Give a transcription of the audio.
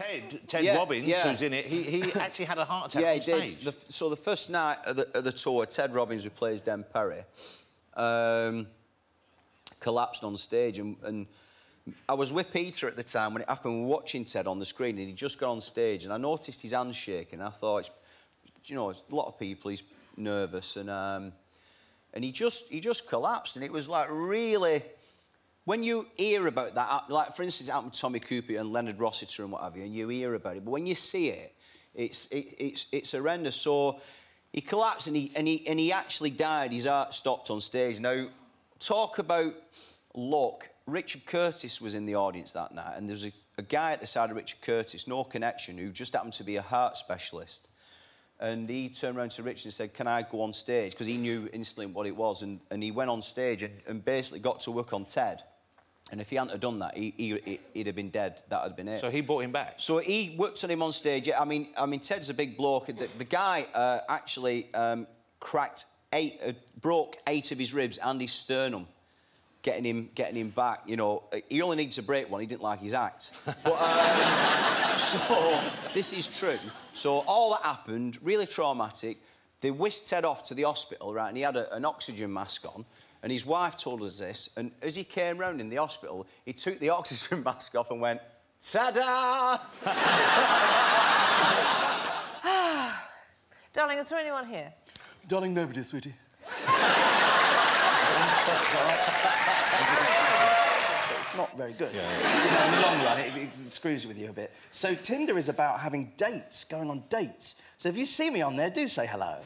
Ted, Ted Yeah, Robbins, yeah. who's in it, he, he actually had a heart attack yeah, on he did. stage. The, so the first night of the, of the tour, Ted Robbins, who plays Den Perry, um, collapsed on stage, and, and I was with Peter at the time when it happened. We were watching Ted on the screen, and he just got on stage, and I noticed his hands shaking. I thought, it's, you know, it's a lot of people. He's nervous, and um, and he just he just collapsed, and it was like really. When you hear about that, uh, like for instance, happened to Tommy Cooper and Leonard Rossiter and what have you, and you hear about it, but when you see it, it's it, it's it's horrendous. So he collapsed and he and he and he actually died. His heart stopped on stage. Now, talk about luck. Richard Curtis was in the audience that night, and there was a, a guy at the side of Richard Curtis, no connection, who just happened to be a heart specialist. And he turned around to Richard and said, Can I go on stage? Because he knew instantly what it was. And, and he went on stage and, and basically got to work on Ted. And if he hadn't have done that, he, he, he'd have been dead. That had been it. so he brought him back. So he worked on him on stage. I mean, I mean, Ted's a big bloke. The, the guy uh, actually um, cracked eight, uh, broke eight of his ribs and his sternum, getting him, getting him back. You know, he only needs to break one. He didn't like his act. But, um, so this is true. So all that happened, really traumatic. They whisked Ted off to the hospital, right? And he had a, an oxygen mask on. And his wife told us this. And as he came round in the hospital, he took the oxygen mask off and went, Ta-da! Darling, is there anyone here? Darling, nobody, sweetie. it's not very good. You know, in the long run, it, it screws with you a bit. So Tinder is about having dates, going on dates. So if you see me on there, do say hello.